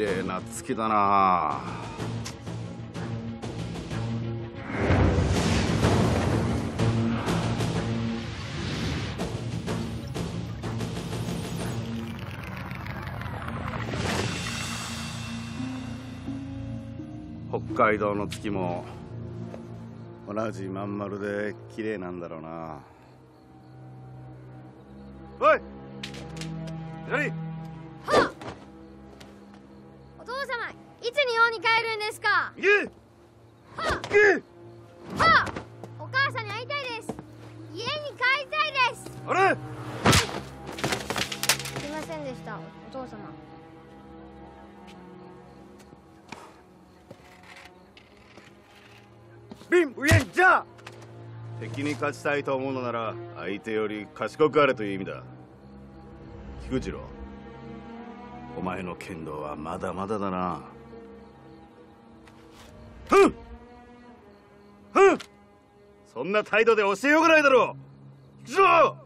麗な月だな。北海道の月も同じまん丸で綺麗なんだろうな。おい何ですか？ははあ。お母さんに会いたいです。家に帰りたいです。あれ？すいませんでしたお父様。ビンウィエンジャー。敵に勝ちたいと思うのなら相手より賢くあれという意味だ。菊次郎お前の剣道はまだまだだなふん。ふん。そんな態度で教えようがないだろう。菊次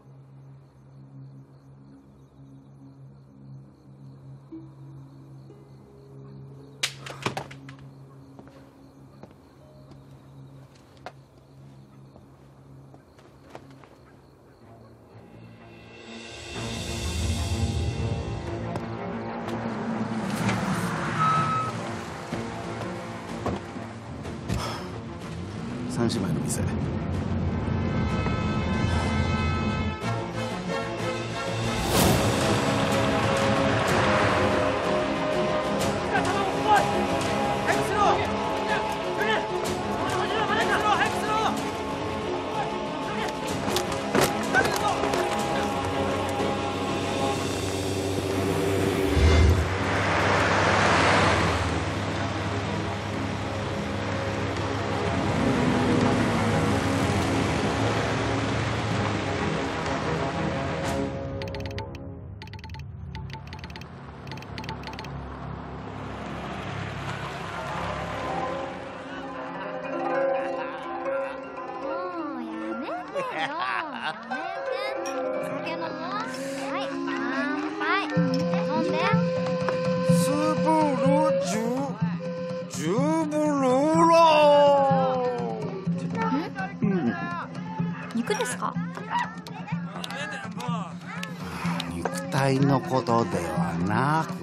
ことではなく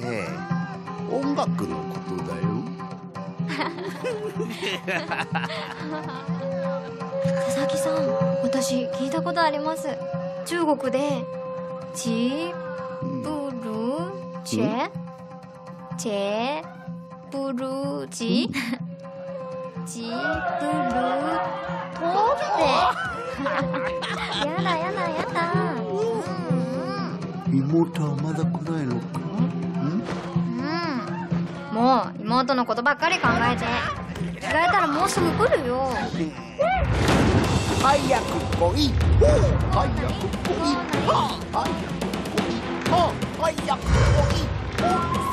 て音楽のことだよ。佐々木さん私聞いたことあります。中国でチブルチェ？チェブルジ？チブルトって。やだやだやだ妹はまだ来ないのか？うん？もう妹のことばっかり考えて。着替えたらもうすぐ来るよ。早く来い。早く来い。はあ早く来い。はあ早く来い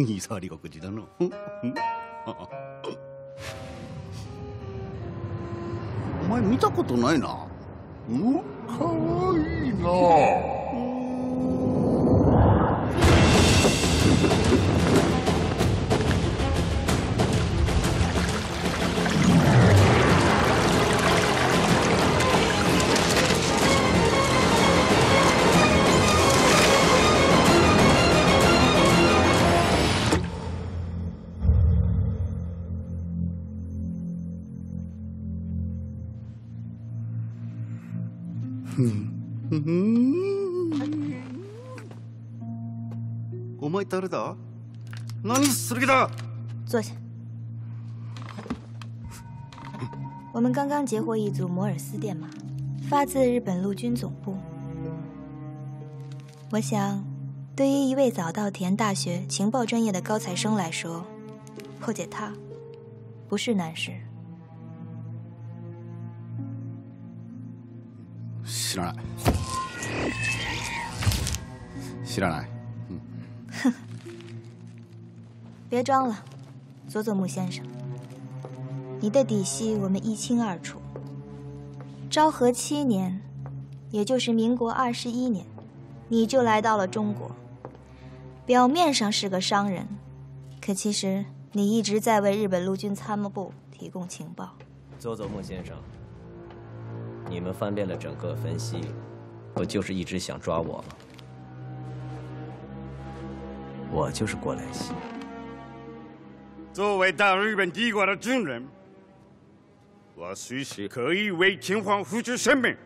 いい触り心地だな。お前見たことないな。誰だ 何する気だ坐下。我们刚刚截获一组摩尔斯电码，发自日本陆军总部。我想，对于一位早稻田大学情报专业的高材生来说，破解它不是难事。知らない。知らない。 哼 别装了，佐佐木先生，你的底细我们一清二楚。昭和七年，也就是民国二十一年，你就来到了中国。表面上是个商人，可其实你一直在为日本陆军参谋部提供情报。佐佐木先生，你们翻遍了整个分析，不就是一直想抓我吗？我就是郭来希。作为大日本帝国的军人，我随时可以为天皇付出生命。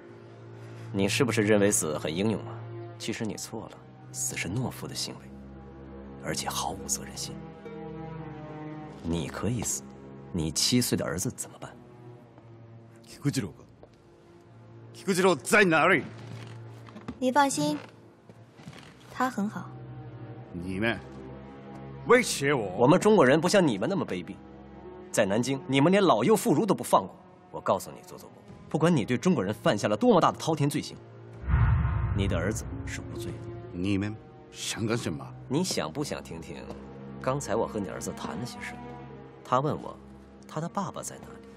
你是不是认为死很英勇啊？其实你错了，死是懦夫的行为，而且毫无责任心。你可以死，你七岁的儿子怎么办？菊次郎か。菊次郎在哪里？你放心，他很好。你们威胁我？我们中国人不像你们那么卑鄙，在南京，你们连老幼妇孺都不放过。我告诉你，佐佐木，不管你对中国人犯下了多么大的滔天罪行，你的儿子是无罪的。你们想干什么？你想不想听听刚才我和你儿子谈了些什么？他问我，他的爸爸在哪里？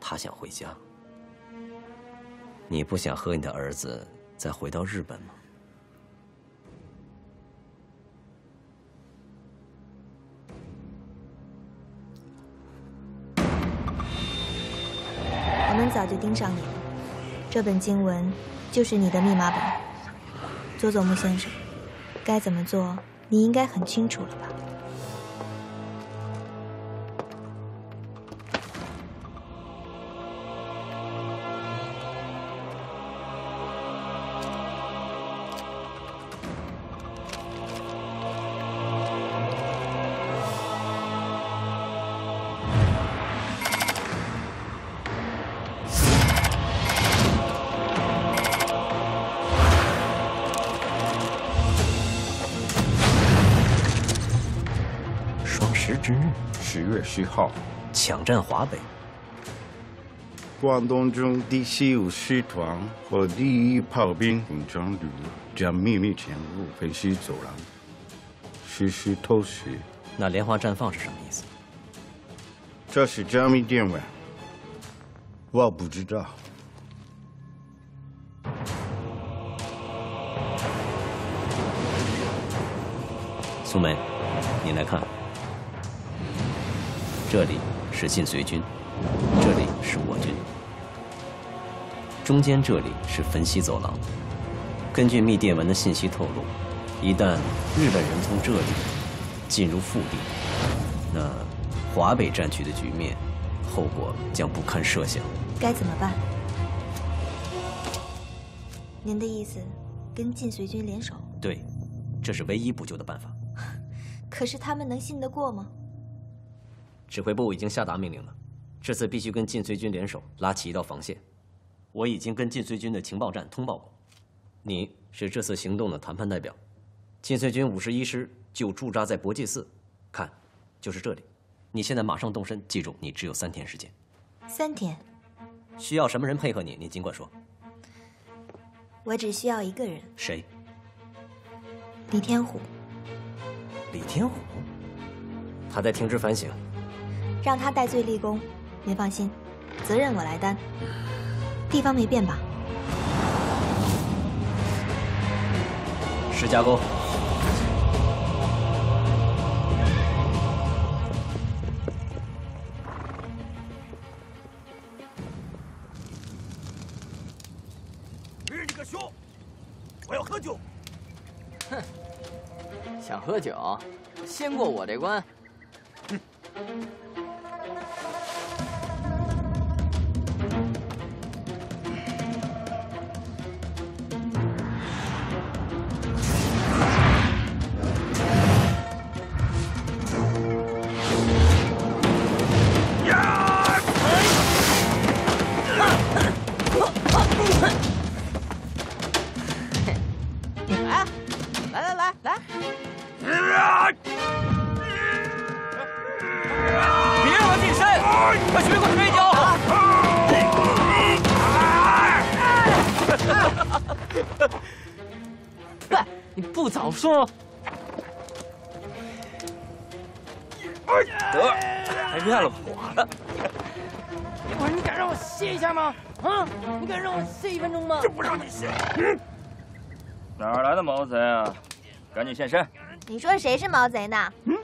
他想回家。你不想和你的儿子再回到日本吗？早就盯上你了，这本经文就是你的密码本。佐佐木先生，该怎么做，你应该很清楚了吧？十号，抢占华北。广东中第十五师团和第一炮兵武装旅将秘密潜入分析走廊，实施偷袭。那莲花绽放是什么意思？这是加密电文，我不知道。苏梅，你来看，这里是晋绥军，这里是我军，中间这里是汾西走廊。根据密电文的信息透露，一旦日本人从这里进入腹地，那华北战区的局面后果将不堪设想。该怎么办？您的意思，跟晋绥军联手？对，这是唯一补救的办法。可是他们能信得过吗？指挥部已经下达命令了，这次必须跟晋绥军联手，拉起一道防线。我已经跟晋绥军的情报站通报过，你是这次行动的谈判代表。晋绥军五十一师就驻扎在博济寺，看，就是这里。你现在马上动身，记住，你只有三天时间。三天，需要什么人配合你，你尽管说。我只需要一个人，谁？李天虎，李天虎。他在停职反省，让他戴罪立功。您放心，责任我来担。地方没变吧？石家沟。日你个熊！我要喝酒。想喝酒，先过我这关。别不让你歇。哪儿来的毛贼啊？赶紧现身！你说谁是毛贼呢？嗯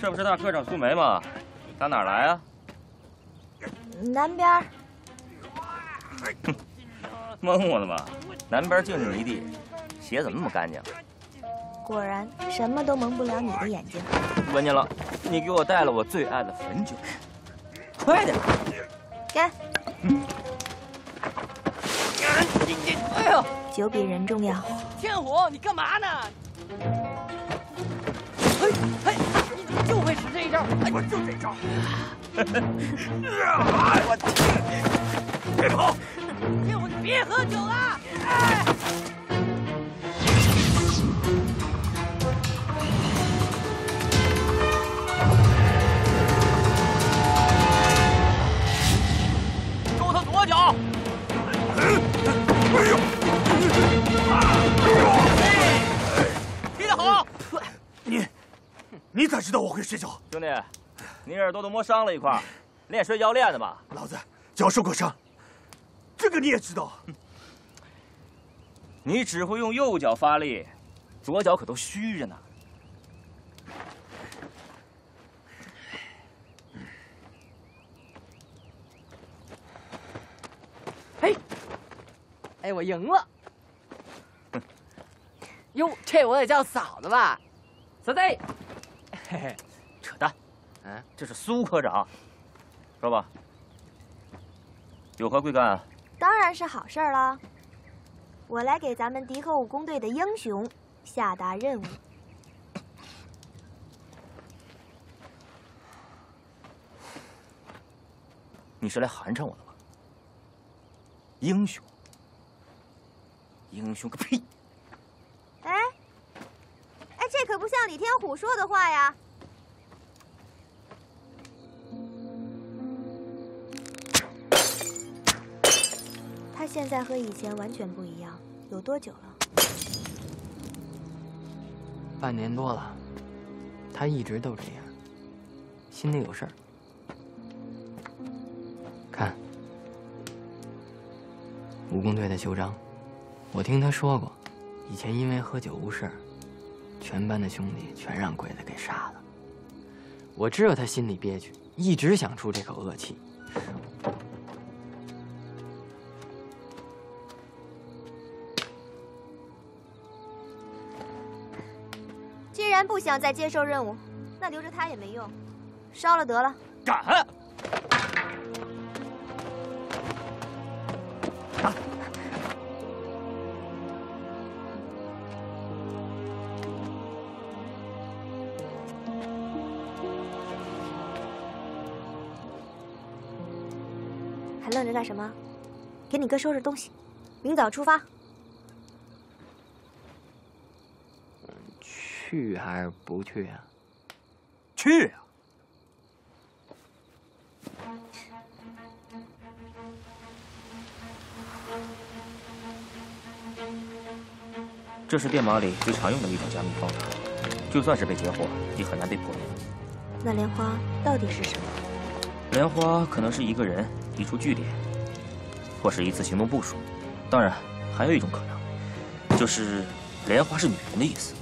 这不是大科长苏梅吗？打哪儿来啊？南边儿。蒙我呢吧？南边净是泥地，鞋怎么那么干净？果然，什么都蒙不了你的眼睛。闻见了，你给我带了我最爱的汾酒，快点！给。哎呦，酒比人重要。天虎，你干嘛呢？嘿，嘿，你怎么就会使这一招？我就这招。我天！别跑！天虎，你别喝酒了！哎。脚！哎呦！踢得好！你，你咋知道我会摔跤？兄弟，你耳朵都磨伤了一块，练摔跤练的吧？老子脚受过伤，这个你也知道。你只会用右脚发力，左脚可都虚着呢。哎，我赢了！哟，这我得叫嫂子吧？嫂子，嘿嘿，扯淡！嗯，这是苏科长，说吧，有何贵干？啊当然是好事了。我来给咱们敌后武工队的英雄下达任务。你是来寒碜我的吗？英雄？英雄 个屁！哎，哎，这可不像李天虎说的话呀。他现在和以前完全不一样，有多久了？半年多了，他一直都这样，心里有事儿。看，武工队的袖章，我听他说过，以前因为喝酒误事，全班的兄弟全让鬼子给杀了。我知道他心里憋屈，一直想出这口恶气。既然不想再接受任务，那留着他也没用，烧了得了。敢！着干什么？给你哥收拾东西，明早出发。去还是不去啊？去啊！这是电码里最常用的一种加密方法，就算是被截获，也很难被破译。那莲花到底是什么？莲花可能是一个人、一处据点，或是一次行动部署。当然，还有一种可能，就是莲花是女人的意思，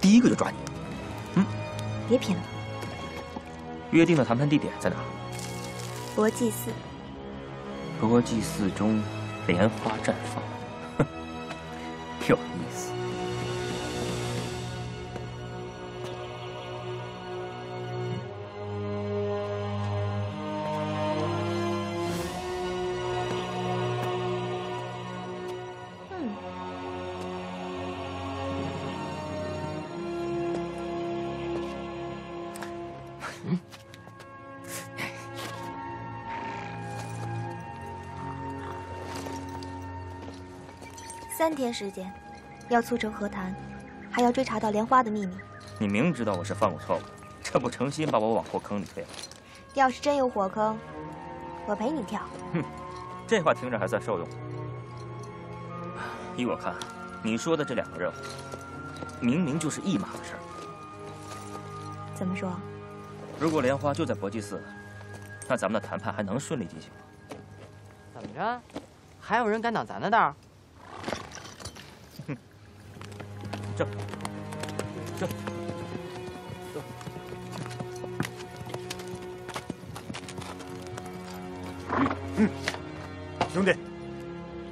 第一个就抓你。嗯，别贫了。约定的谈判地点在哪？国祭寺。国祭寺中，莲花绽放，哼，有意思。三天时间，要促成和谈，还要追查到莲花的秘密。你明知道我是犯过错误，这不诚心把我往火坑里推。要是真有火坑，我陪你跳。哼，这话听着还算受用。依我看，你说的这两个任务，明明就是一码的事儿。怎么说？如果莲花就在博济寺，那咱们的谈判还能顺利进行吗？怎么着？还有人敢挡咱的道？哼，这，这，嗯嗯，兄弟，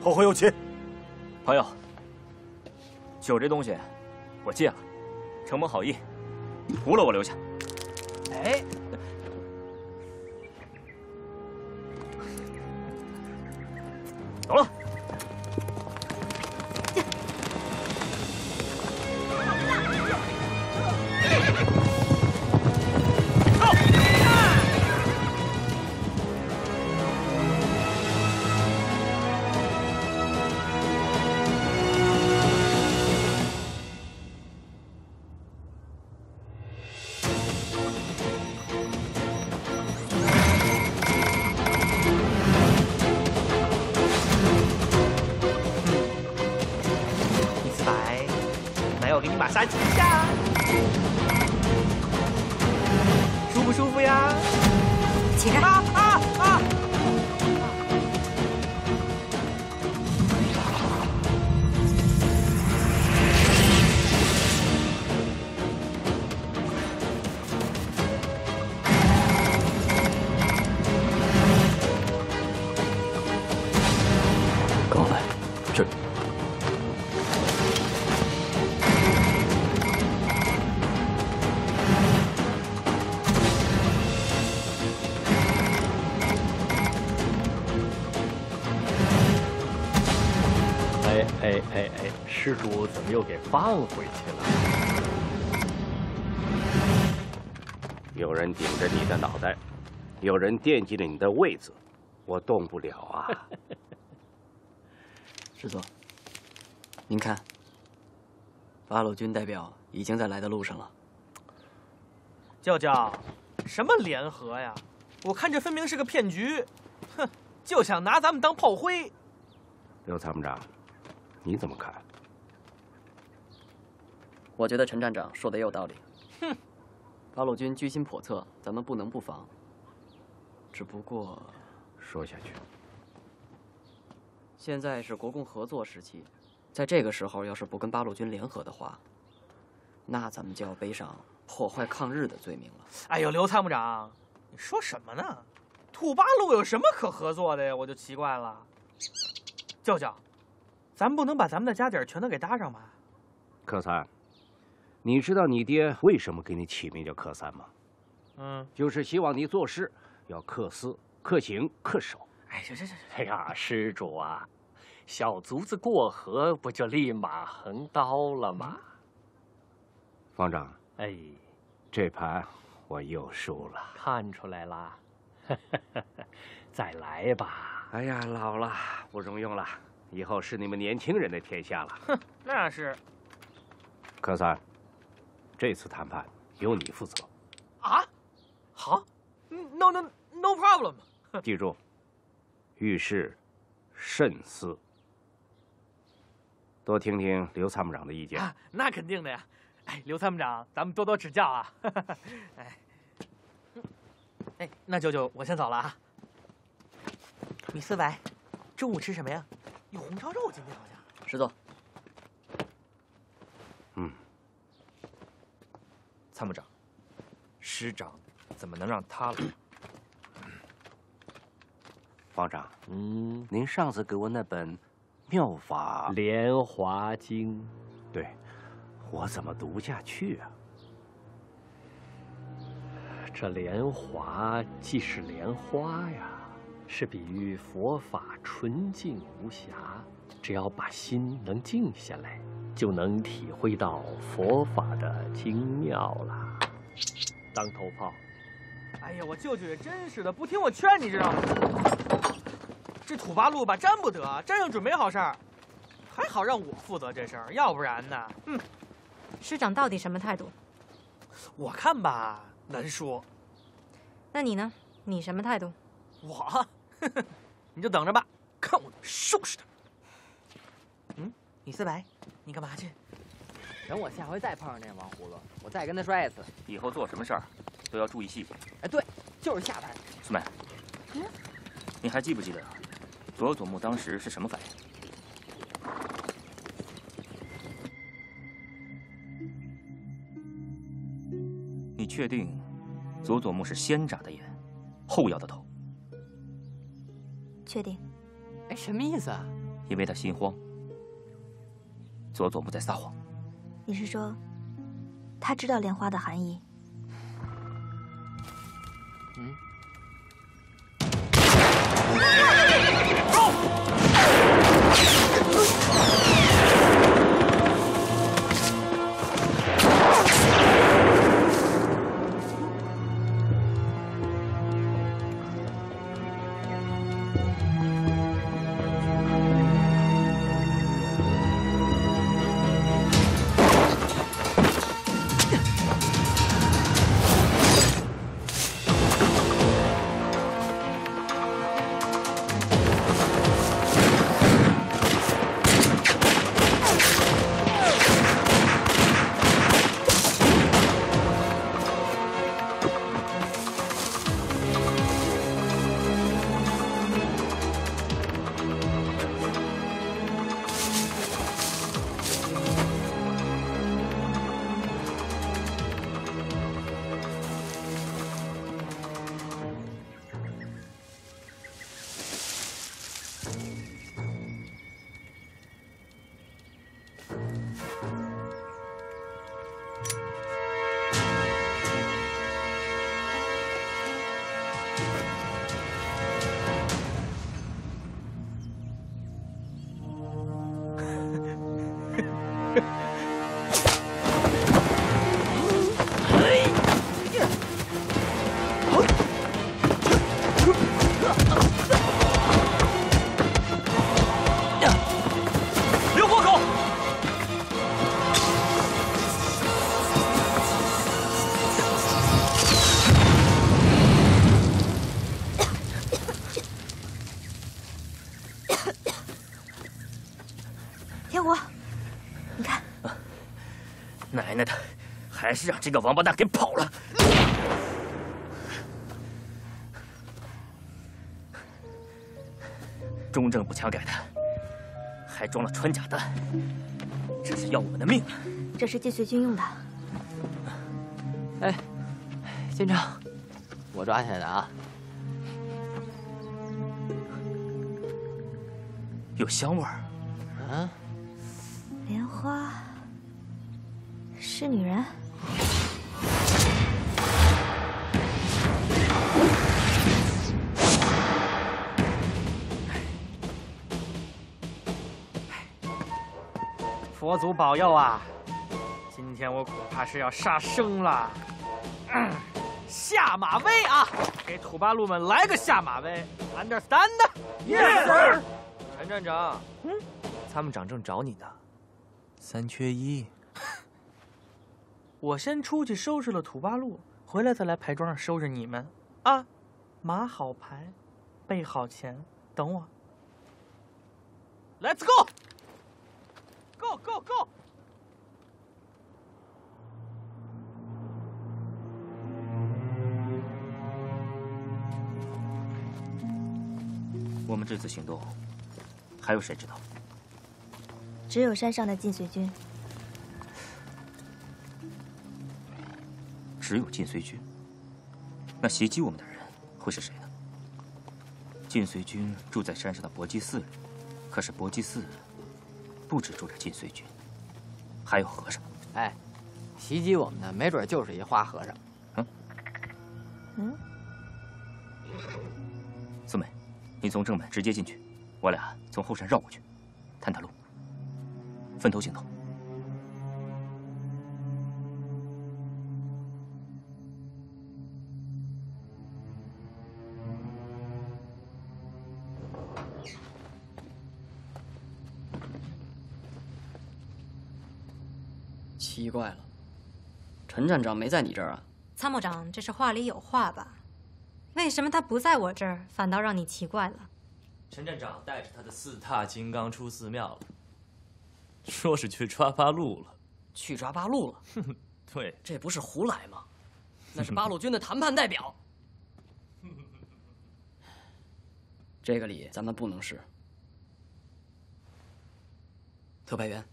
后会有期。朋友，酒这东西，我戒了，承蒙好意，除了我留下。放回去了？有人顶着你的脑袋，有人惦记着你的位子，我动不了啊！师座，您看，八路军代表已经在来的路上了。舅舅，什么联合呀？我看这分明是个骗局，哼，就想拿咱们当炮灰。刘参谋长，你怎么看？我觉得陈站长说的也有道理。哼，八路军居心叵测，咱们不能不防。只不过，说下去。现在是国共合作时期，在这个时候要是不跟八路军联合的话，那咱们就要背上破坏抗日的罪名了。哎呦，刘参谋长，你说什么呢？土八路有什么可合作的呀？我就奇怪了。舅舅，咱不能把咱们的家底儿全都给搭上吧？可三，你知道你爹为什么给你起名叫克三吗？嗯，就是希望你做事要克私、克行、克守。哎，行行行，哎呀，施主啊，小卒子过河不就立马横刀了吗？方丈，哎，这盘我又输了。看出来了，再来吧。哎呀，老了不中用了，以后是你们年轻人的天下了。哼，那是。柯三，这次谈判由你负责。啊？好，no no no problem。记住，遇事慎思。多听听刘参谋长的意见。啊，那肯定的呀。哎，刘参谋长，咱们多多指教啊。哎，哎，那舅舅，我先走了啊。米思白，中午吃什么呀？有红烧肉，今天好像。师座，嗯，参谋长，师长怎么能让他来？方丈，嗯，您上次给我那本《妙法莲华经》，对，我怎么读不下去啊？这莲华既是莲花呀，是比喻佛法纯净无瑕。只要把心能静下来，就能体会到佛法的精妙了。当头炮！哎呀，我舅舅也真是的，不听我劝，你知道吗？这土八路吧，沾不得，沾上准没好事儿。还好让我负责这事儿，要不然呢，嗯，师长到底什么态度？我看吧，难说。那你呢？你什么态度？我，你就等着吧，看我收拾他。嗯，李思白，你干嘛去？等我下回再碰上那王葫芦，我再跟他摔一次。以后做什么事儿都要注意细节。哎，对，就是下盘。苏梅，嗯，你还记不记得佐佐木当时是什么反应？你确定佐佐木是先眨的眼，后摇的头？确定。哎，什么意思啊？因为他心慌。佐佐木在撒谎。你是说，他知道莲花的含义？还是让这个王八蛋给跑了。中正步枪改的，还装了穿甲弹，这是要我们的命。这是晋绥军用的。哎，军长，我抓起来的啊。有香味儿。啊？莲花是女人。佛祖保佑啊！今天我恐怕是要杀生了。嗯，下马威啊！给土八路们来个下马威，Understand？Yes sir。陈站长，嗯，参谋长正找你呢，三缺一。我先出去收拾了土八路，回来再来牌庄上收拾你们啊！码好牌，备好钱，等我。Let's go！Go go go！我们这次行动还有谁知道？只有山上的晋绥军。只有晋绥军，那袭击我们的人会是谁呢？晋绥军住在山上的搏击寺里，可是搏击寺不止住着晋绥军，还有和尚。哎，袭击我们的没准就是一花和尚。嗯？嗯？四妹，你从正门直接进去，我俩从后山绕过去，探探路，分头行动。站长没在你这儿啊？参谋长，这是话里有话吧？为什么他不在我这儿，反倒让你奇怪了？陈站长带着他的四大金刚出寺庙了，说是去抓八路了。去抓八路了？哼 对，这不是胡来吗？那是八路军的谈判代表。这个礼咱们不能失。特派员，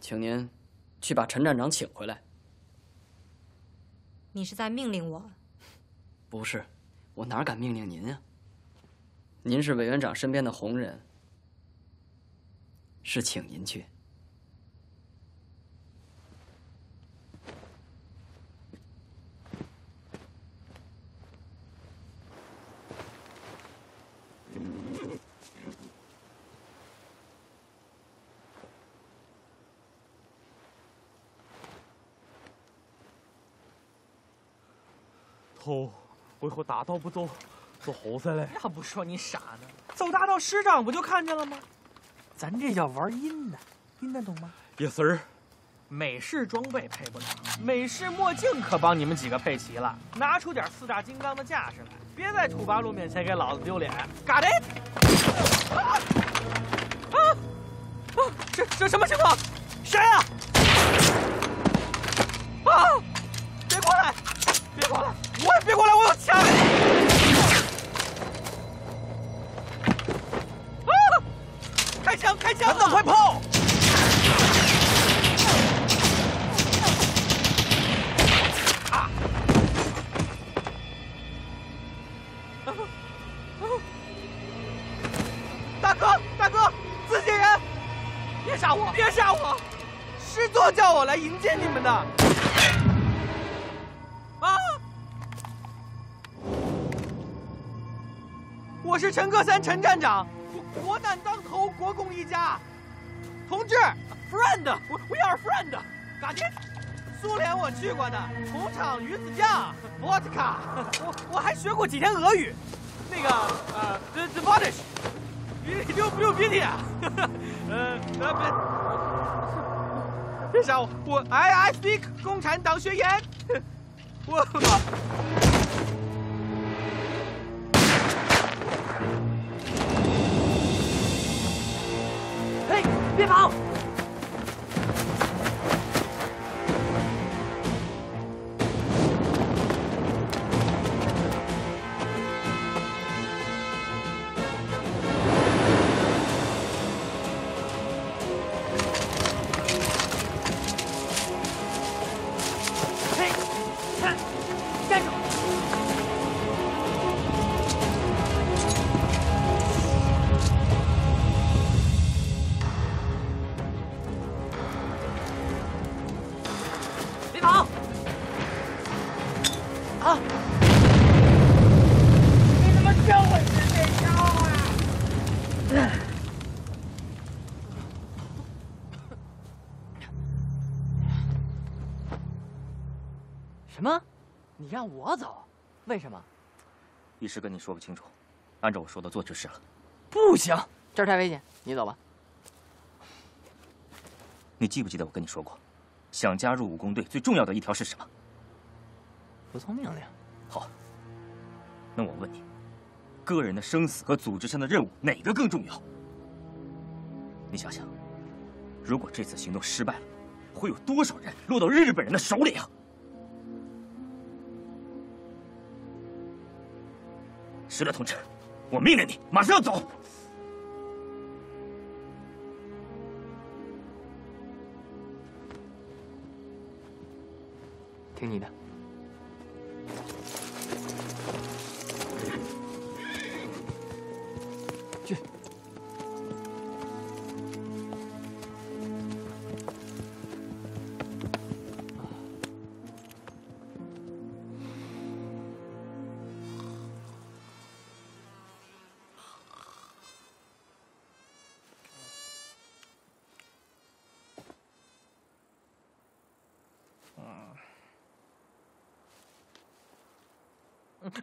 请您去把陈站长请回来。你是在命令我？不是，我哪敢命令您呀？您是委员长身边的红人，是请您去。头，为何大道不走，走后山嘞？要不说你傻呢，走大道师长不就看见了吗？咱这叫玩阴的，阴的懂吗？Yes sir。美式装备配不了，美式墨镜可帮你们几个配齐了。拿出点四大金刚的架势来，别在土八路面前给老子丢脸。Got it？啊啊啊！这这什么情况？谁呀、啊？啊！别过来！我也别过来！我有枪！啊！开枪！开枪！看到快跑！啊！大哥，大哥，自己人，别杀我！别杀我！师座叫我来迎接你们的。陈克三，陈站长，国国难当头，国共一家。同志，friend，we are friend。嘎叽，苏联我去过的，红场鱼子酱，vodka，我我还学过几天俄语，那个呃，the the bodish，六六鼻涕，呃呃别。别杀我！我 I I speak 共产党宣言。我别跑！让我走？为什么？一时跟你说不清楚，按照我说的做就是了。不行，这儿太危险，你走吧。你记不记得我跟你说过，想加入武工队最重要的一条是什么？服从命令。好，那我问你，个人的生死和组织上的任务哪个更重要？你想想，如果这次行动失败了，会有多少人落到日本人的手里啊？石勒同志，我命令你马上走。听你的。去。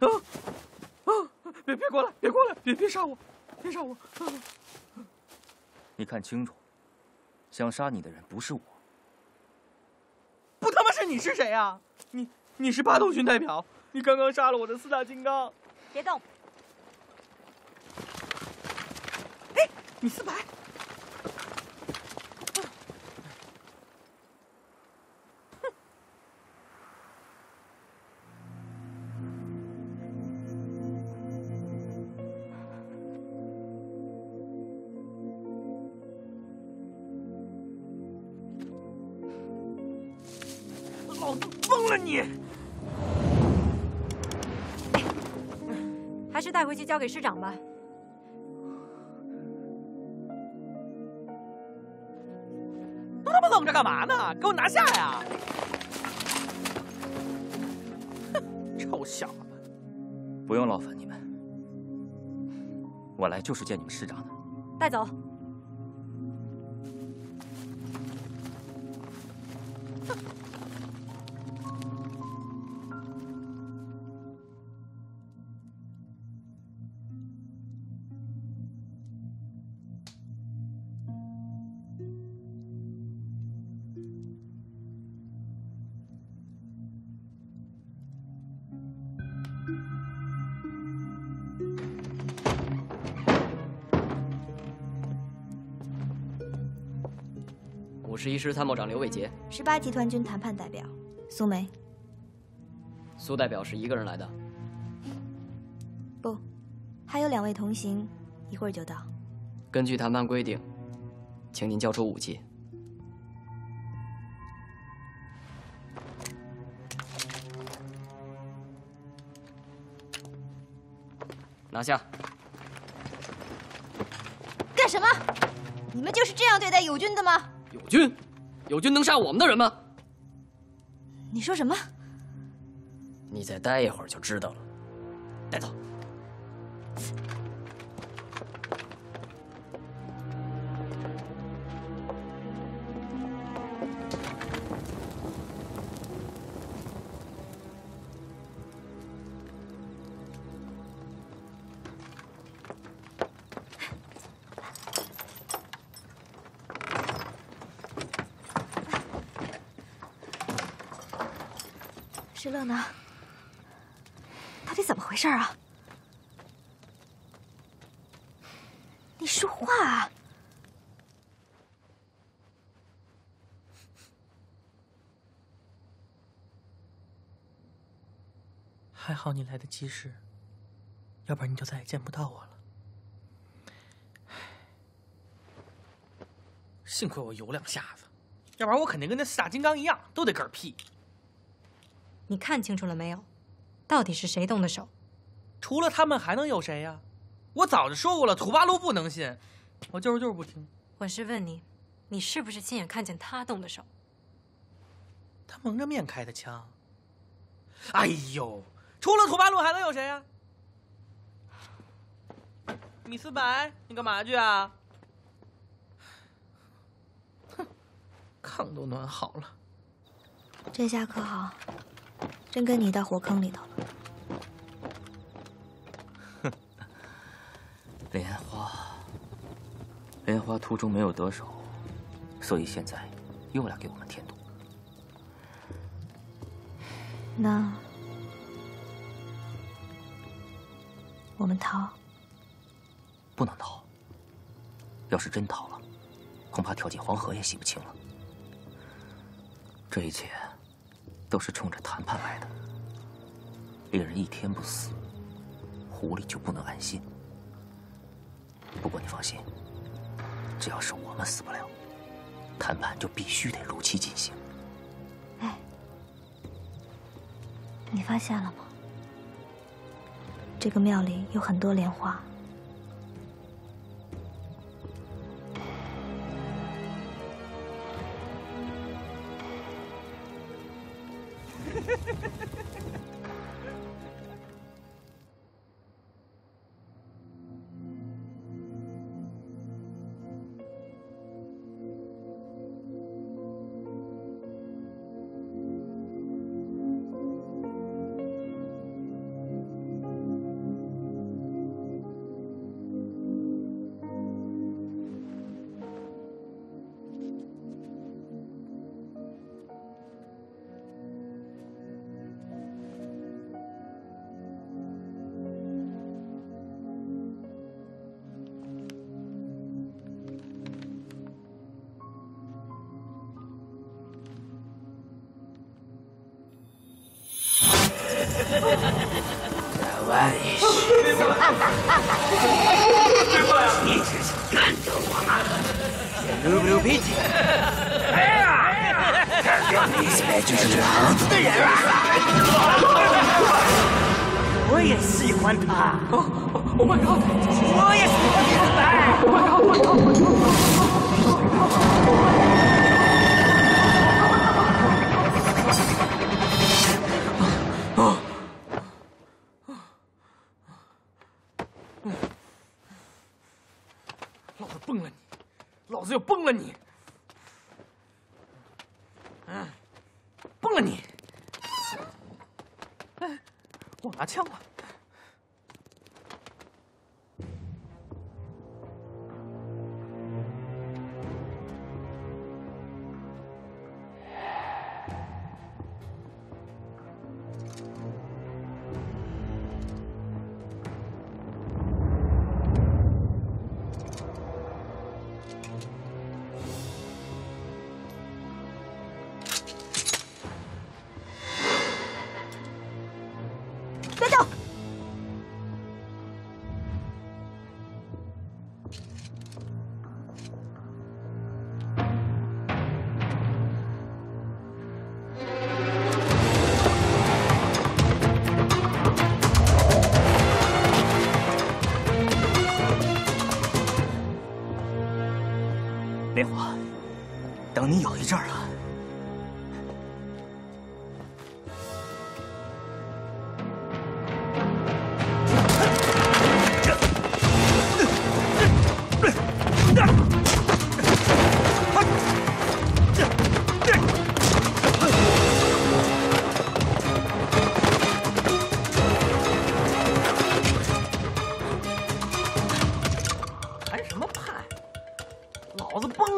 啊啊！别别过来！别过来！别别杀我！别杀我！啊你看清楚，想杀你的人不是我，不他妈是你是谁呀、你你是八洞军代表，你刚刚杀了我的四大金刚。别动！哎，你四白，回去交给师长吧。都他妈愣着干嘛呢？给我拿下呀！哼，臭小子！不用劳烦你们，我来就是见你们师长的。带走。师参谋长刘伟杰，十八集团军谈判代表苏梅。苏代表是一个人来的。不，还有两位同行，一会儿就到。根据谈判规定，请您交出武器。拿下！干什么？你们就是这样对待友军的吗？友军，友军能杀我们的人吗？你说什么？你再待一会儿就知道了。带走。石乐呢？到底怎么回事啊？你说话啊！还好你来得及时，要不然你就再也见不到我了。幸亏我有两下子，要不然我肯定跟那四大金刚一样，都得嗝屁。你看清楚了没有？到底是谁动的手？除了他们还能有谁呀？我早就说过了，土八路不能信，我就是就是不听。我是问你，你是不是亲眼看见他动的手？他蒙着面开的枪。哎呦，除了土八路还能有谁呀？米四白，你干嘛去啊？哼，炕都暖好了。这下可好，真跟你到火坑里头了。莲花，莲花途中没有得手，所以现在又来给我们添堵。那我们逃？不能逃。要是真逃了，恐怕跳进黄河也洗不清了。这一切都是冲着谈判来的。猎人一天不死，狐狸就不能安心。不过你放心，只要是我们死不了，谈判就必须得如期进行。哎，你发现了吗？这个庙里有很多莲花。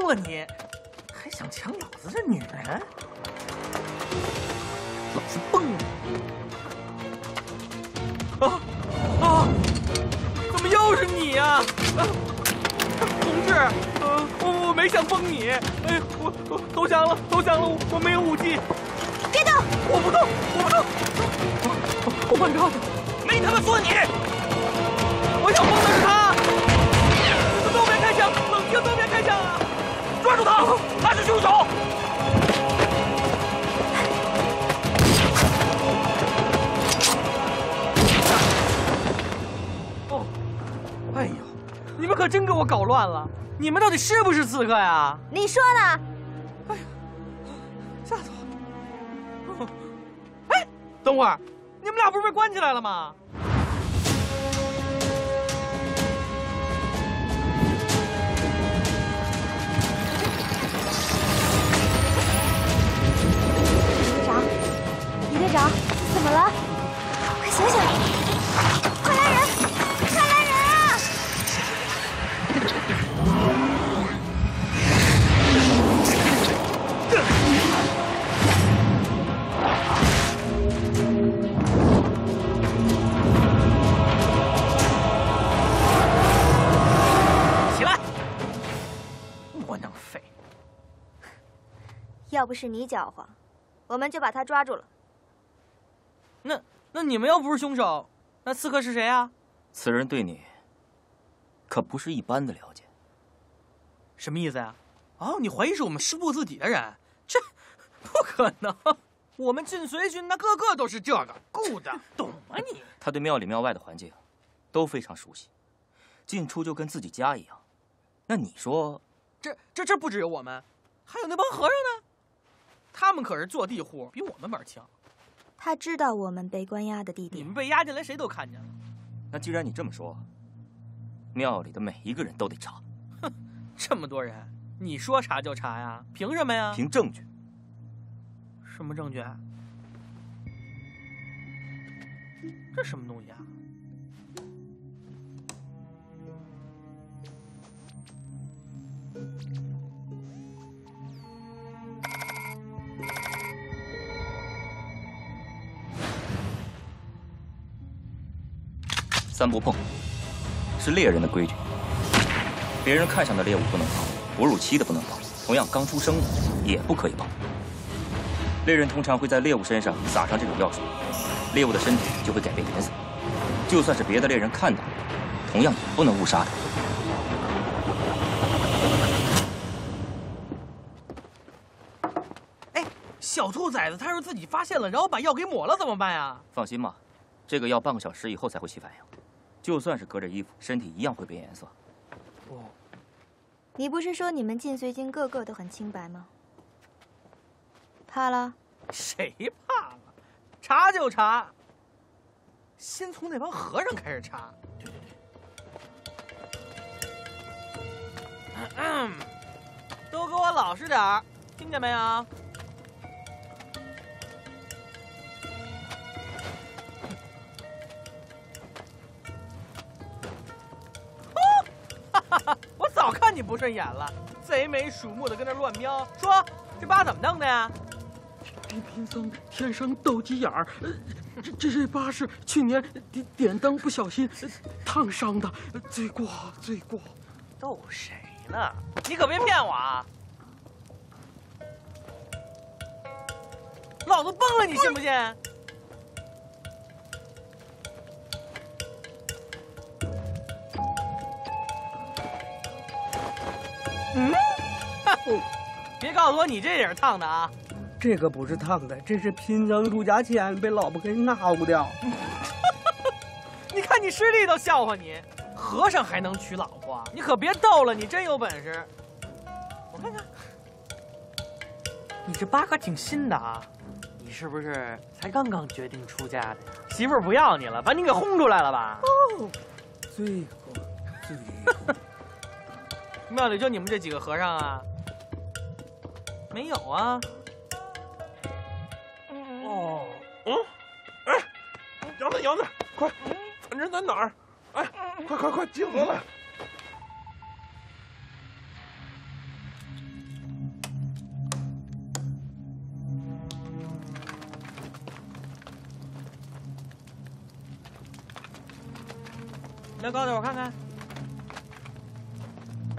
了你，还想抢老子的女人？老子崩了！啊啊！怎么又是你呀、啊？同志，呃，我我没想崩你，哎，我我投降了，投降了，我我没有武器。别动！我不动，我不动。我我 my god！没他妈说你！我要崩住他，他是凶手！哦，哎呦，你们可真给我搞乱了！你们到底是不是刺客呀？你说呢？吓死我！哎，等会儿，你们俩不是被关起来了吗？队长，怎么了？快醒醒！快来人！快来人啊！起来！窝囊废！要不是你搅和，我们就把他抓住了。那那你们要不是凶手，那刺客是谁啊？此人对你可不是一般的了解。什么意思呀、哦，你怀疑是我们师部自己的人？这不可能！我们晋绥军那个个都是这个雇的，懂吗你？他对庙里庙外的环境都非常熟悉，进出就跟自己家一样。那你说，这这这不只有我们，还有那帮和尚呢。他们可是坐地户，比我们门儿清。他知道我们被关押的地点你。们被押进来，谁都看见了。那既然你这么说，庙里的每一个人都得查，哼这么多人，你说查就查呀？凭什么呀？凭证据。什么证据？啊？这什么东西啊？三不碰，是猎人的规矩。别人看上的猎物不能碰，哺乳期的不能碰，同样刚出生的也不可以碰。猎人通常会在猎物身上撒上这种药水，猎物的身体就会改变颜色。就算是别的猎人看到，同样也不能误杀它。哎，小兔崽子，他要是自己发现了，然后把药给抹了，怎么办呀？放心吧，这个药半个小时以后才会起反应，就算是隔着衣服，身体一样会变颜色。哦，你不是说你们晋绥军个个都很清白吗？怕了？谁怕了？查就查，先从那帮和尚开始查。对对对。嗯，都给我老实点儿，听见没有？我早看你不顺眼了，贼眉鼠目的跟那乱瞄。说这疤怎么弄的呀？贫贫僧天生斗鸡眼儿，呃这这这疤是去年点点灯不小心呃烫伤的，罪过罪过。逗谁呢？你可别骗我啊！老子崩了，你信不信？嗯，别告诉我你这也是烫的啊！这个不是烫的，这是贫僧出家前被老婆给挠掉。你看你师弟都笑话你，和尚还能娶老婆？你可别逗了，你真有本事！我看看，你这疤可挺新的啊！你是不是才刚刚决定出家的呀？媳妇儿不要你了，把你给轰出来了吧？哦，罪过罪过。庙里就你们这几个和尚啊？没有啊？哦，嗯，哎，杨子杨子，快，咱这在哪儿？哎，快快快，集合了！来高点，我看看。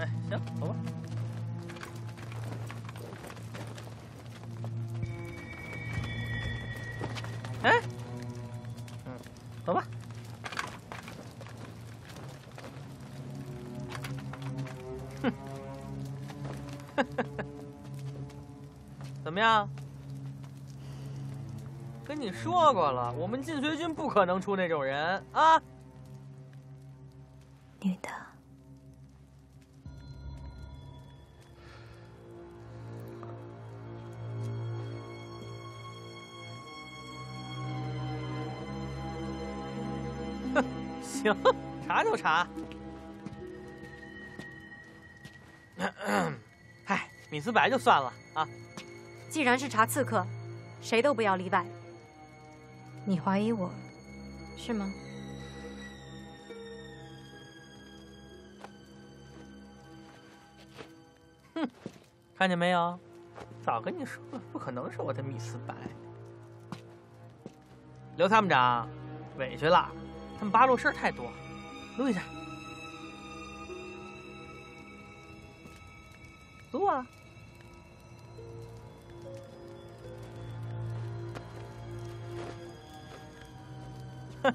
哎，行，走吧。哎，嗯，走吧。哼，怎么样？跟你说过了，我们晋绥军不可能出那种人啊！行，查就查。哎，米斯白就算了啊。既然是查刺客，谁都不要例外。你怀疑我，是吗？哼，看见没有？早跟你说了，不可能是我的米斯白。刘参谋长，委屈了，他们八路事儿太多，录一下。录啊！哼，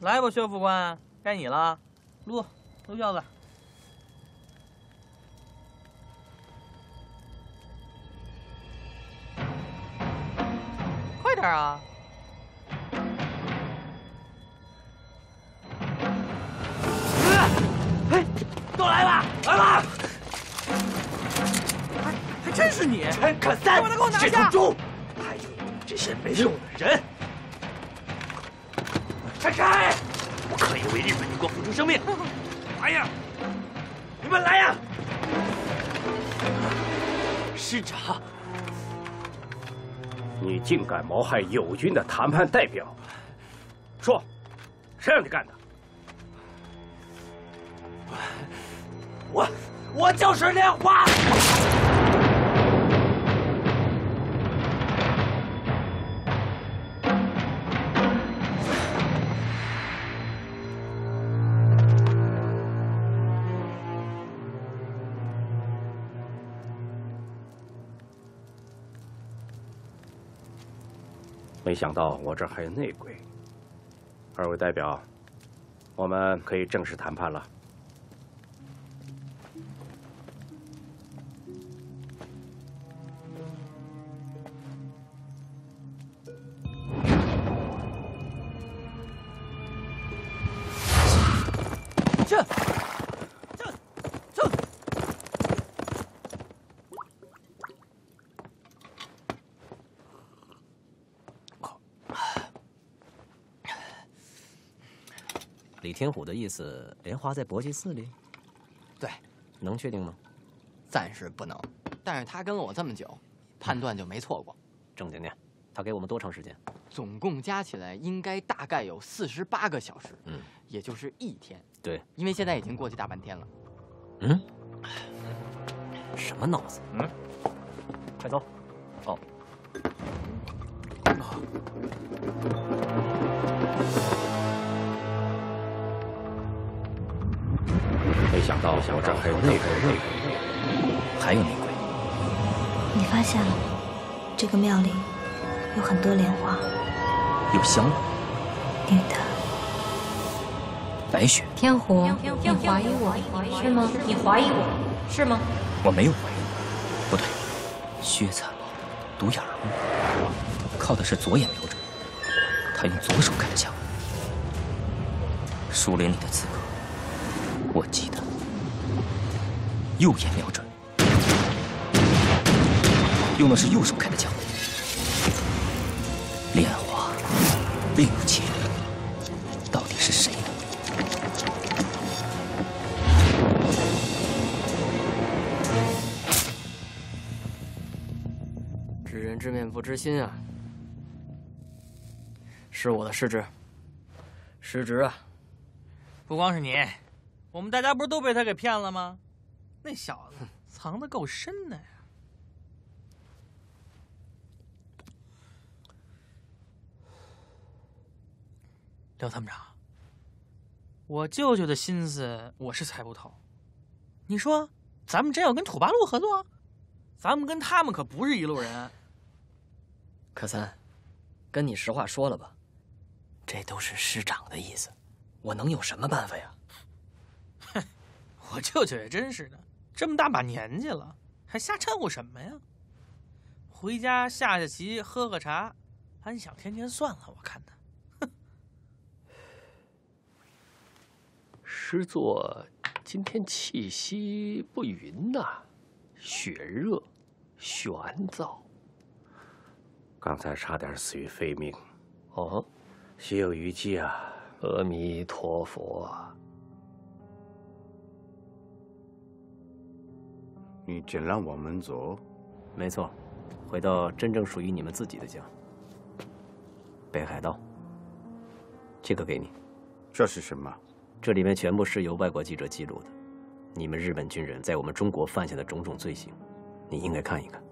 来吧，薛副官，该你了，录，录轿子。快点啊！我拿这下！头猪，还有这些没用的人，闪开！不可以为日本帝国付出生命！来呀，你们来呀！师长，你竟敢谋害友军的谈判代表！说，谁让你干的？我我就是莲花。没想到我这还有内鬼。二位代表，我们可以正式谈判了。天虎的意思，莲花在伯吉寺里，对，能确定吗？暂时不能，但是他跟了我这么久，判断就没错过。郑经念，他给我们多长时间？总共加起来应该大概有四十八个小时，嗯，也就是一天。对，因为现在已经过去大半天了。嗯，什么脑子？嗯，快走。哦。没想我这儿还有那个，还有内鬼。你发现了吗？这个庙里有很多莲花，有香，女的。白雪，天狐，你怀疑我是吗？你怀疑我是吗？我没有怀疑，不对，薛参谋独眼龙，靠的是左眼瞄准，他用左手开的枪。树林里的刺客，右眼瞄准，用的是右手开的枪。莲花另有其人，到底是谁呢？知人知面不知心啊！是我的失职，失职啊！不光是你，我们大家不是都被他给骗了吗？那小子藏的够深的呀！刘参谋长，我舅舅的心思我是猜不透。你说，咱们真要跟土八路合作，咱们跟他们可不是一路人。可三，跟你实话说了吧，这都是师长的意思，我能有什么办法呀？哼我舅舅也真是的，这么大把年纪了，还瞎掺和什么呀？回家下下棋，喝喝茶，安享天年算了。我看他。师座今天气息不匀呐、血热，玄燥。刚才差点死于非命。哦，心有余悸啊！阿弥陀佛。你真让我们走？没错，回到真正属于你们自己的家。北海道，这个给你。这是什么？这里面全部是由外国记者记录的，你们日本军人在我们中国犯下的种种罪行，你应该看一看。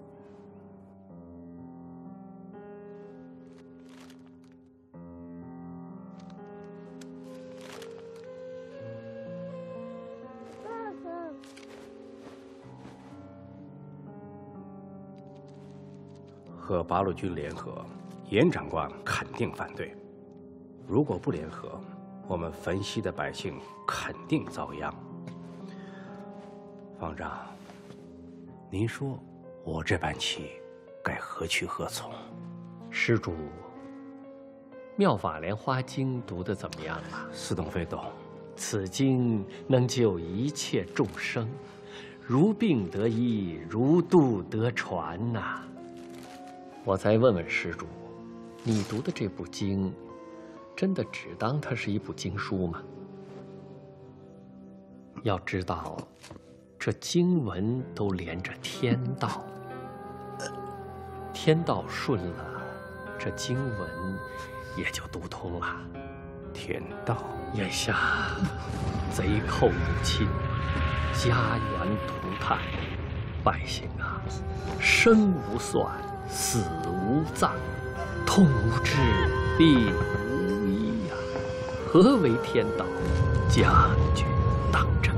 和八路军联合，严长官肯定反对。如果不联合，我们汾西的百姓肯定遭殃。方丈，您说我这盘棋该何去何从？施主，《妙法莲花经》读的怎么样了？似懂非懂。此经能救一切众生，如病得医，如渡得船呐、我再问问施主，你读的这部经，真的只当它是一部经书吗？要知道，这经文都连着天道，天道顺了，这经文也就读通了。天道，眼下贼寇入侵，家园涂炭，百姓啊，生无算，死无葬，痛无知，病无医呀、何为天道？将军当真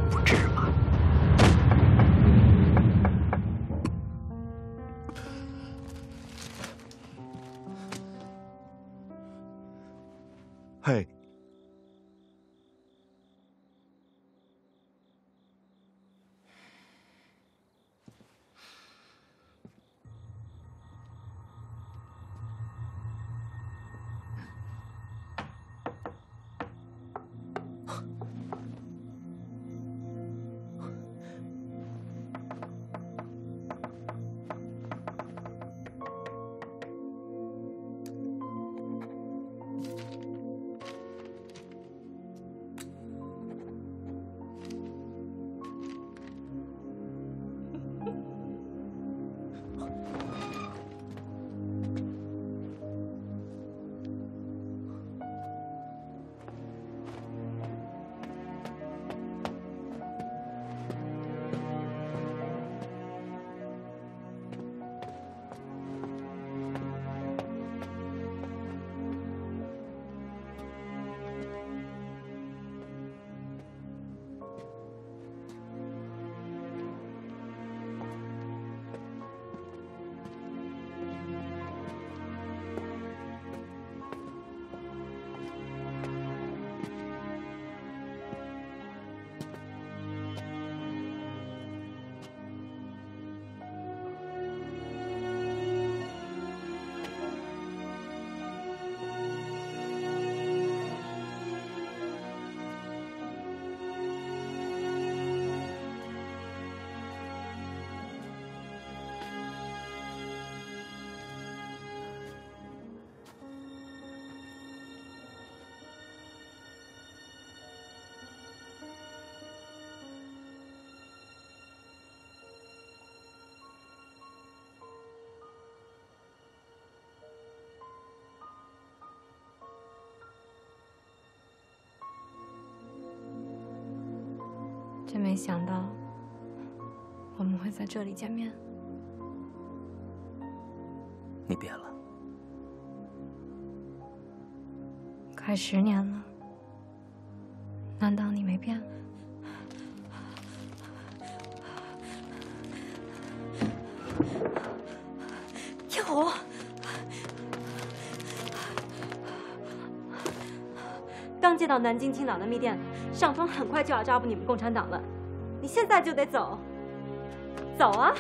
真没想到我们会在这里见面。你变了，快十年了，难道你没变？天红，刚接到南京青岛的密电，上峰很快就要抓捕你们共产党了，你现在就得走，走啊！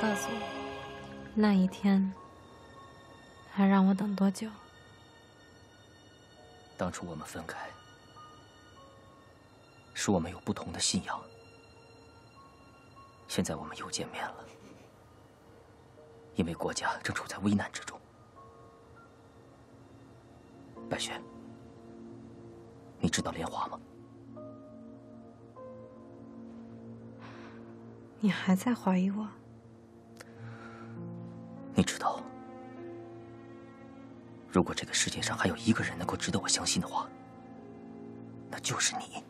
告诉我，那一天还让我等多久？当初我们分开，是我们有不同的信仰。现在我们又见面了，因为国家正处在危难之中。白雪，你知道莲花吗？你还在怀疑我？如果这个世界上还有一个人能够值得我相信的话，那就是你。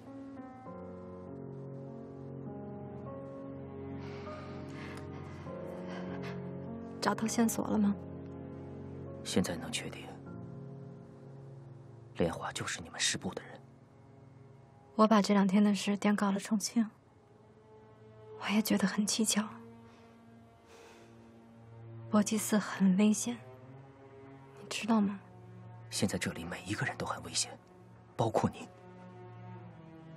找到线索了吗？现在能确定，莲花就是你们师部的人。我把这两天的事电告了重庆，我也觉得很蹊跷。搏击寺很危险，你知道吗？现在这里每一个人都很危险，包括你。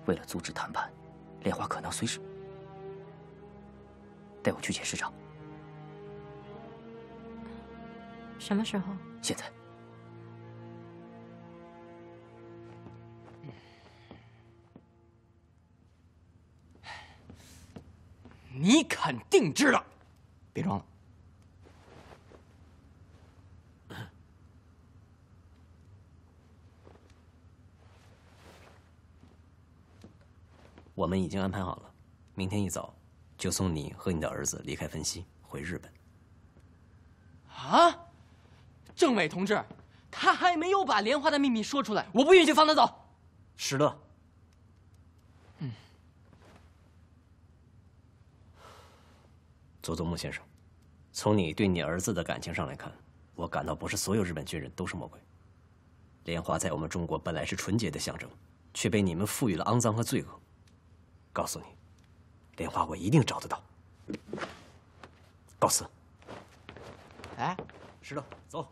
为了阻止谈判，莲花可能随时带我去见市长。什么时候？现在。你肯定知道，别装了。我们已经安排好了，明天一早就送你和你的儿子离开分西，回日本。啊，政委同志，他还没有把莲花的秘密说出来，我不允许放他走。石乐，嗯，佐佐木先生，从你对你儿子的感情上来看，我感到不是所有日本军人都是魔鬼。莲花在我们中国本来是纯洁的象征，却被你们赋予了肮脏和罪恶。告诉你，莲花我一定找得到。告辞。哎，石头，走。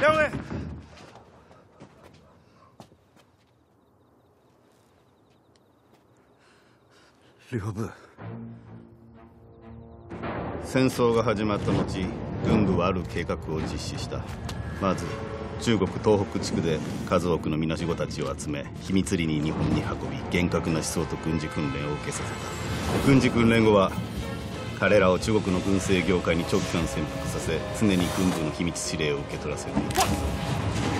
两位，両部戦争が始まった後軍部はある計画を実施した。まず中国東北地区で数多くのみなしごたちを集め秘密裏に日本に運び厳格な思想と軍事訓練を受けさせた。軍事訓練後は彼らを中国の軍政業界に長期間潜伏させ常に軍部の秘密指令を受け取らせている。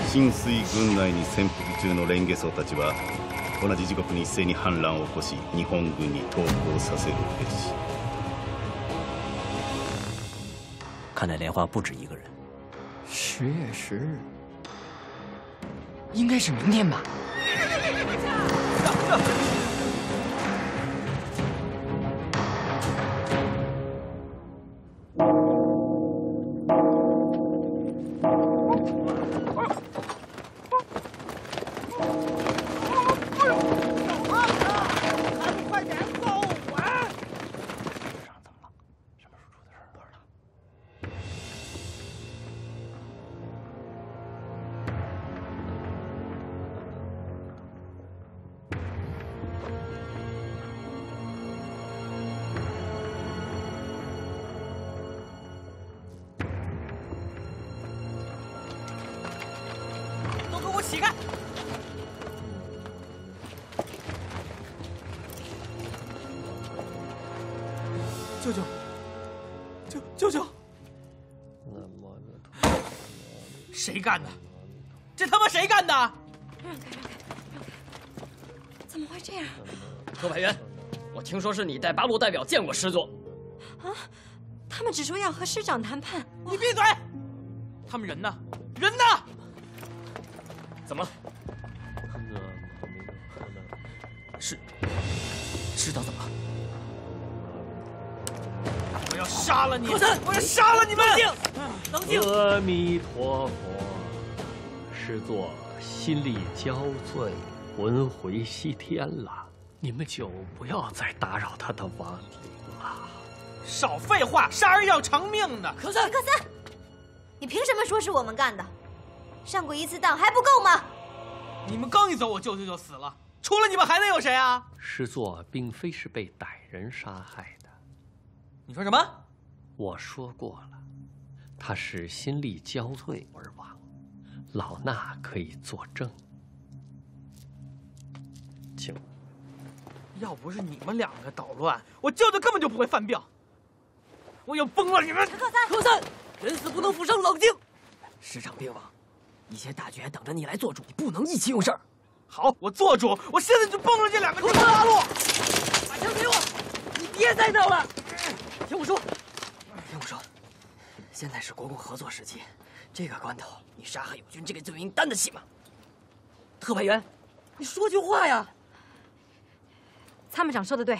浸水軍内に潜伏中のレンゲ僧たちは同じ時刻に一斉に反乱を起こし日本軍に投降させるべし看来莲花不止一个人。十月十日，应该是明天吧？说是你带八路代表见过师座。啊！他们只说要和师长谈判。你闭嘴！他们人呢？人呢？怎么了？是，师长怎么了？我要杀了你！我要杀了你们！冷静，冷静。阿弥陀佛，师座心力交瘁，魂回西天了。你们就不要再打扰他的亡灵了。少废话，杀人要偿命的。可森，可森，你凭什么说是我们干的？上过一次当还不够吗？你们刚一走，我舅舅就死了。除了你们，还能有谁啊？师座并非是被歹人杀害的。你说什么？我说过了，他是心力交瘁而亡，老衲可以作证。请。要不是你们两个捣乱，我舅舅根本就不会犯病。我要崩了你们！可三，可三，人死不能复生，冷静。师长病亡，一些大局还等着你来做主，你不能意气用事。好，我做主，我现在就崩了这两个可三大路，把枪给我！你别再闹了。听我说，听我说，现在是国共合作时期，这个关头，你杀害友军这个罪名担得起吗？特派员，你说句话呀！参谋长说的对，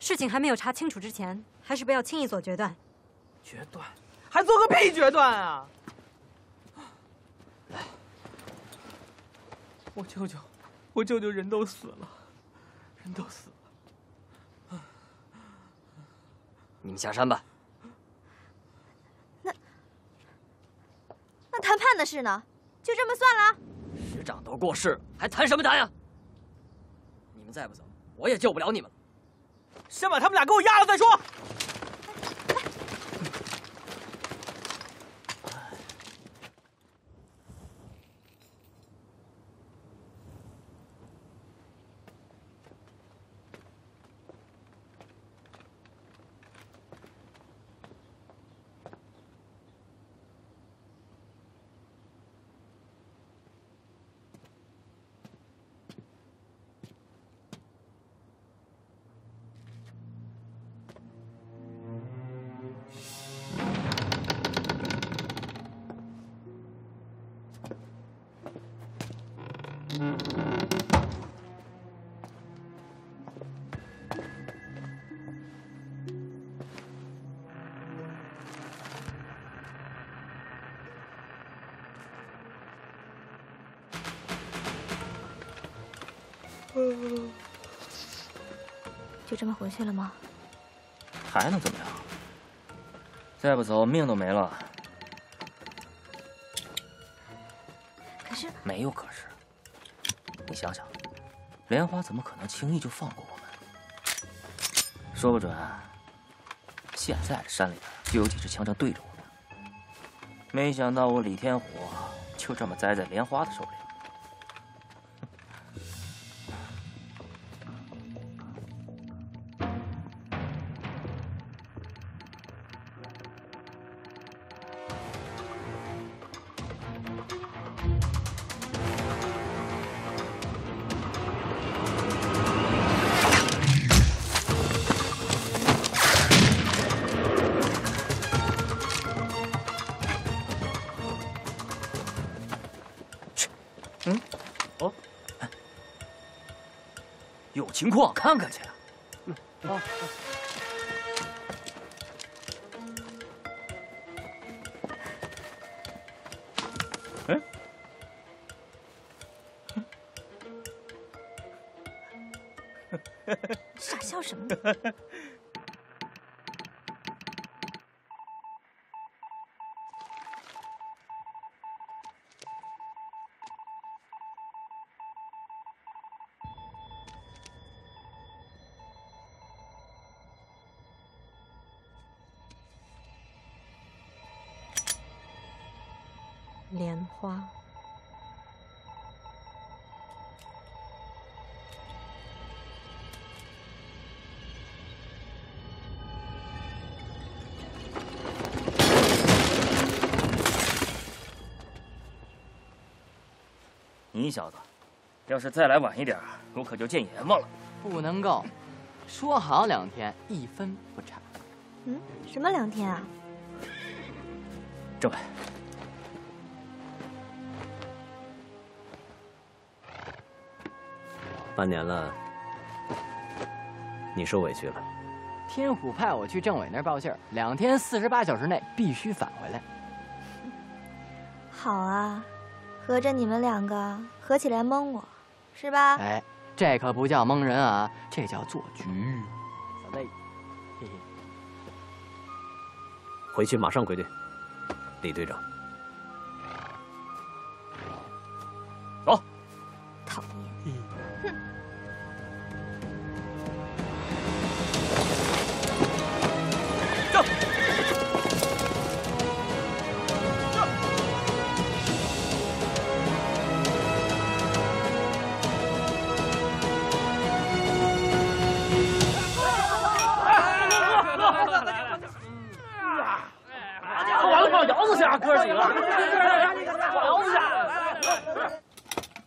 事情还没有查清楚之前，还是不要轻易做决断。决断？还做个屁决断啊！来，我舅舅，我舅舅人都死了，人都死了。你们下山吧。那那谈判的事呢？就这么算了？师长都过世，还谈什么谈呀？再不走，我也救不了你们了。先把他们俩给我压了再说。就这么回去了吗？还能怎么样？再不走，命都没了。可是没有可是。你想想，莲花怎么可能轻易就放过我们？说不准，现在这山里边就有几支枪正对着我们。没想到我李天虎就这么栽在莲花的手里。情况看看去。啊，哎，傻笑什么？你小子，要是再来晚一点，我可就见阎王了。不能够，说好两天，一分不差。嗯，什么两天啊？政委，半年了，你受委屈了。天虎派我去政委那儿报信儿，两天四十八小时内必须返回来。好啊，合着你们两个合起来蒙我，是吧？哎，这可不叫蒙人啊，这叫做局。小贝，嘿嘿。回去马上归队，李队长。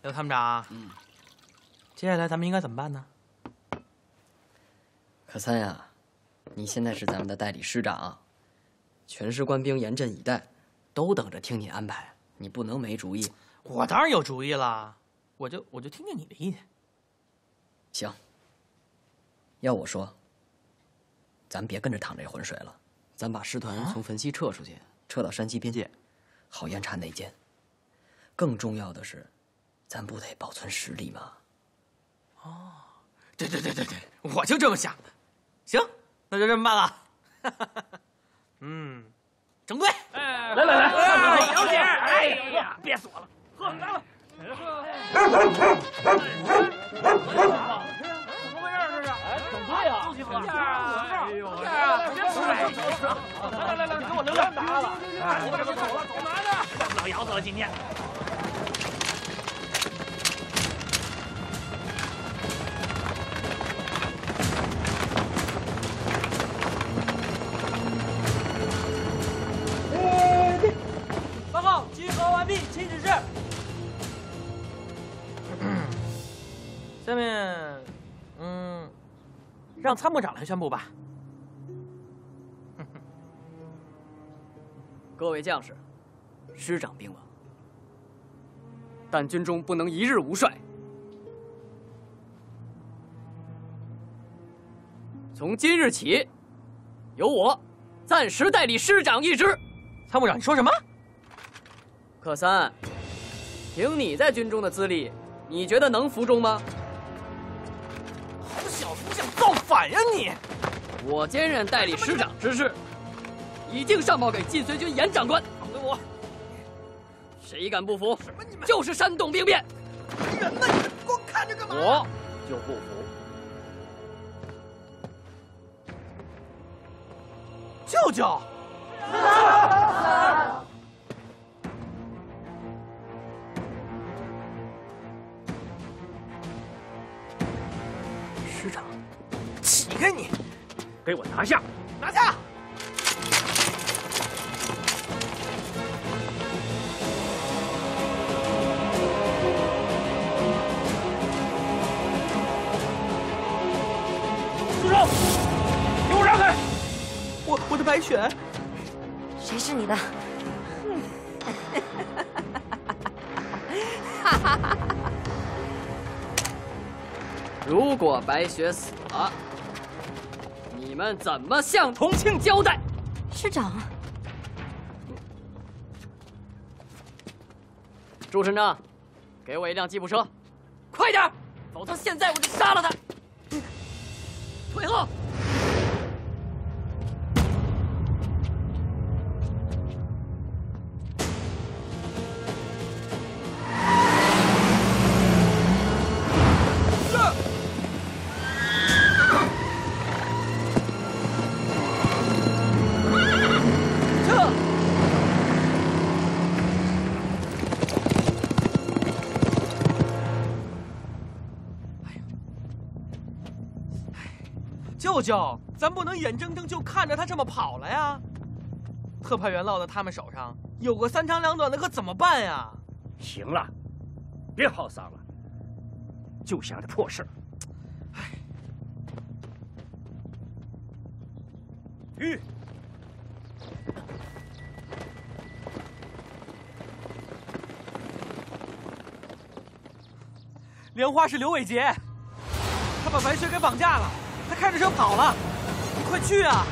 刘参谋长，嗯，接下来咱们应该怎么办呢？可三呀，你现在是咱们的代理师长，全师官兵严阵以待，都等着听你安排，你不能没主意。我当然有主意了，我就我就听听你的意见。行，要我说，咱别跟着淌这浑水了，咱把师团从汾西撤出去，撤到山西边界，好严查内奸。更重要的是，咱不得保存实力吗？哦，对对对对对，我就这么想的。行，那就这么办了。嗯，整队，哎来来来，哎小姐，哎哎呀憋死我了，喝来了。怎么回事？这是？哎，整队啊！自己喝。哎呦，别吃了，别吃了。来来来，你给我留着。拿了，我这个走了，走哪呢？老姚走了今天。集合完毕，请指示。下面，嗯，让参谋长来宣布吧。各位将士，师长兵亡，但军中不能一日无帅。从今日起，由我暂时代理师长一职。参谋长，你说什么？可三，凭你在军中的资历，你觉得能服众吗？好小你想造反呀你！我兼任代理师长之事，已经上报给晋绥军严长官。跟我，谁敢不服，就是煽动兵变。人呢？你们光看着干嘛？我就不服。舅舅。师 起开你！给我拿下！拿下！住手！给我让开！我我的白雪。谁是你的？如果白雪死了，你们怎么向重庆交代？师长，朱师长，给我一辆吉普车，快点，否则现在我就杀了他！退后！舅舅，咱不能眼睁睁就看着他这么跑了呀！特派员落到他们手上，有个三长两短的，可怎么办呀？行了，别耗丧了，就想着破事。唉，去。莲花是刘伟杰，他把白雪给绑架了，他开着车跑了，你快去啊！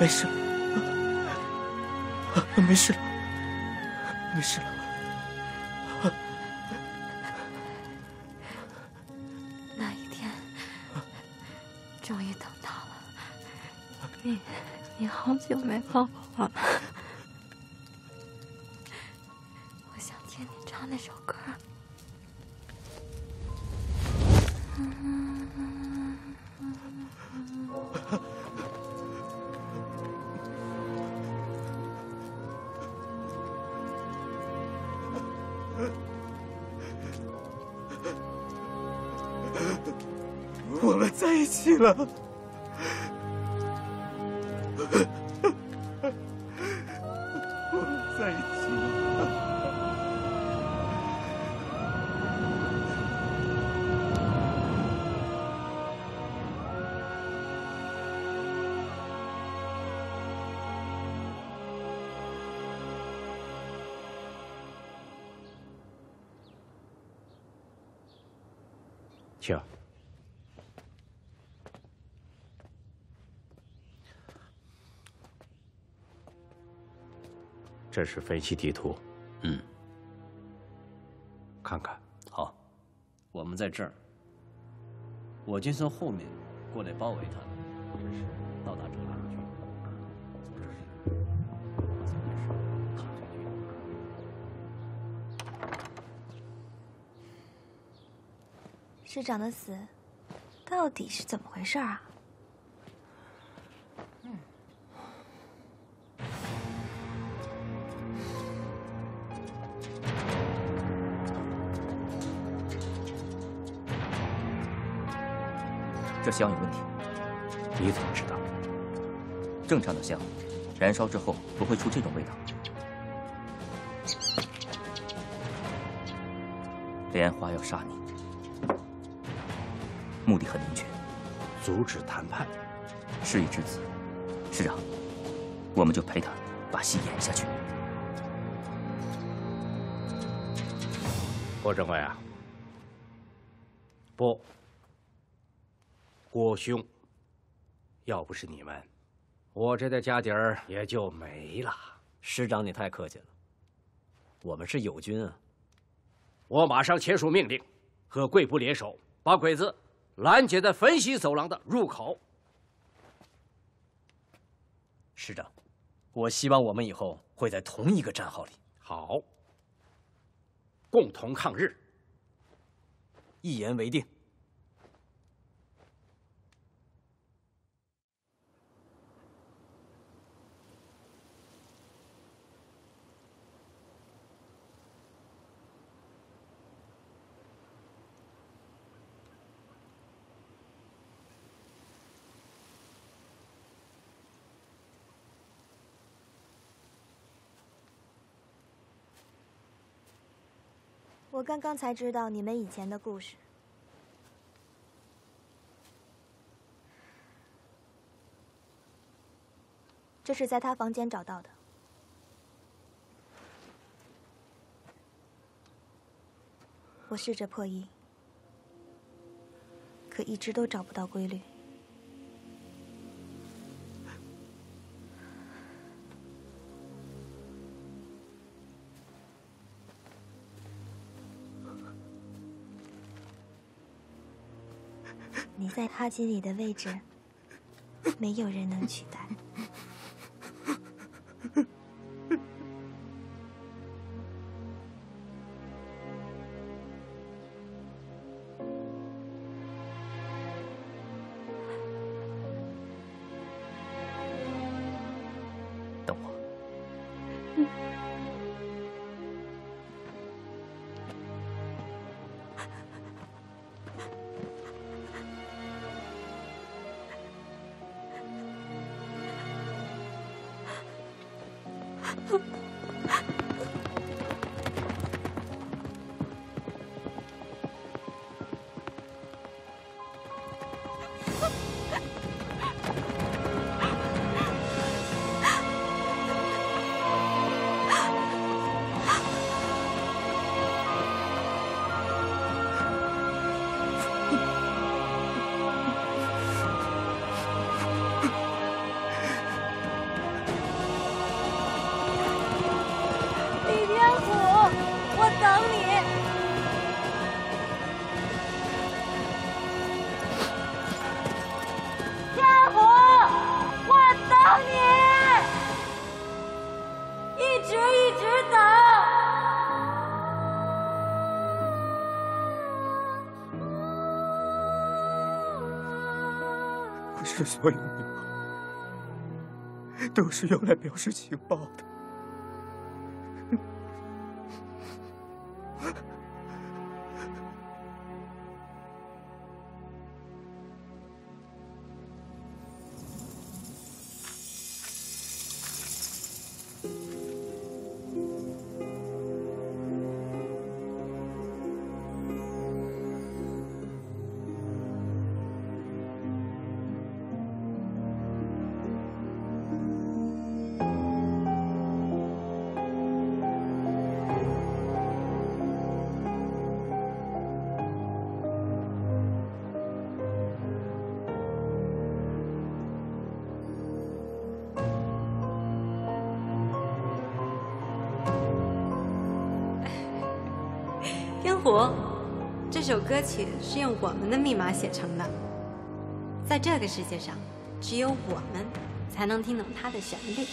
没事了，没事了，没事了。那一天，终于等到了。你，你好久没抱过我了。了。这是分析地图，嗯，看看。好，我们在这儿，我军从后面过来包围他们，这是到达这个路区。从这里，现在是进退军。师长的死，到底是怎么回事啊？这香有问题。你怎么知道？正常的香，燃烧之后不会出这种味道。莲花要杀你，目的很明确，阻止谈判。事已至此，师长，我们就陪他把戏演下去。郭政委啊，不，郭兄，要不是你们，我这点家底儿也就没了。师长，你太客气了。我们是友军啊。我马上签署命令，和贵部联手，把鬼子拦截在汾西走廊的入口。师长，我希望我们以后会在同一个战壕里。好，共同抗日。一言为定。我刚刚才知道你们以前的故事。这是在他房间找到的。我试着破译，可一直都找不到规律。在他心里的位置，没有人能取代。之所以灭口，都是用来表示情报的。歌曲是用我们的密码写成的，在这个世界上，只有我们才能听懂它的旋律。